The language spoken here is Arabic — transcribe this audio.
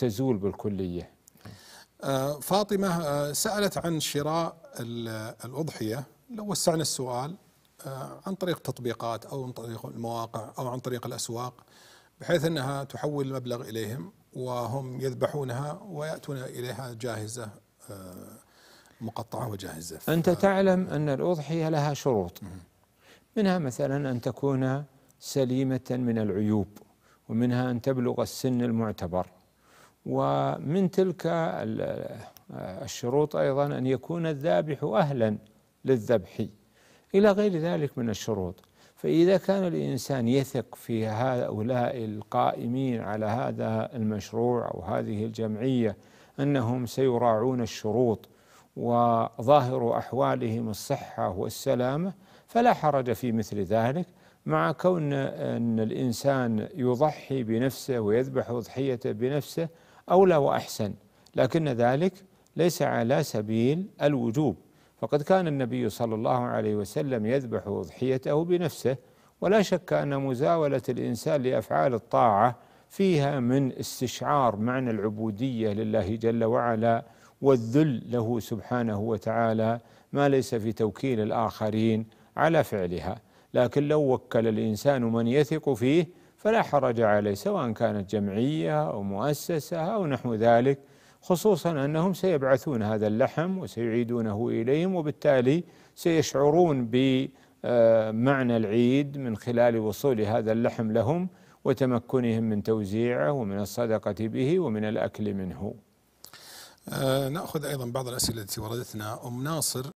تزول بالكلية؟ آه، فاطمة آه، سألت عن شراء ال- الأضحية. لو وسعنا السؤال آه، عن طريق تطبيقات أو عن طريق المواقع أو عن طريق الأسواق بحيث أنها تحول المبلغ إليهم وهم يذبحونها ويأتون إليها جاهزة آه، مقطعة وجاهزة. أنت ف- تعلم أن الأضحية لها شروط. منها مثلا أن تكون سليمة من العيوب ومنها أن تبلغ السن المعتبر. ومن تلك ال- الشروط أيضا أن يكون الذابح أهلا للذبح. إلى غير ذلك من الشروط. فإذا كان الإنسان يثق في هؤلاء القائمين على هذا المشروع أو هذه الجمعية أنهم سيراعون الشروط وظاهر أحوالهم الصحة والسلامة فلا حرج في مثل ذلك. مع كون أن الإنسان يضحي بنفسه ويذبح أضحيته بنفسه أولى وأحسن. لكن ذلك ليس على سبيل الوجوب. فقد كان النبي صلى الله عليه وسلم يذبح أضحيته بنفسه ولا شك أن مزاولة الإنسان لأفعال الطاعة فيها من استشعار معنى العبودية لله جل وعلا والذل له سبحانه وتعالى ما ليس في توكيل الآخرين على فعلها. لكن لو وكل الإنسان من يثق فيه فلا حرج عليه سواء كانت جمعية أو مؤسسة أو نحو ذلك خصوصا أنهم سيبعثون هذا اللحم وسيعيدونه إليهم وبالتالي سيشعرون بمعنى العيد من خلال وصول هذا اللحم لهم وتمكنهم من توزيعه ومن الصدقة به ومن الأكل منه. آه، نأخذ أيضا بعض الأسئلة التي وردتنا. أم ناصر